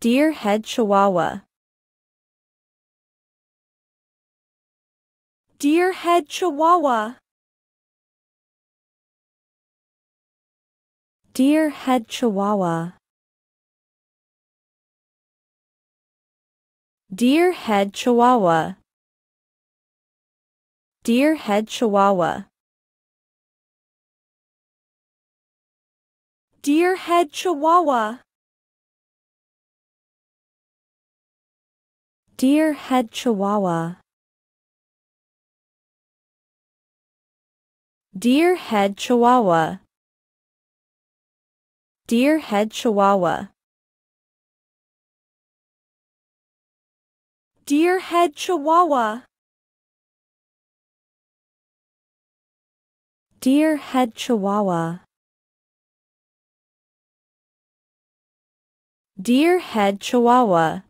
Deer head chihuahua. Deer head chihuahua. Deer head chihuahua. Deer head chihuahua. Deer head chihuahua. Deer head chihuahua. Deer head chihuahua. Deer head chihuahua. Deer head chihuahua. Deer head chihuahua. Deer head chihuahua. Deer head chihuahua.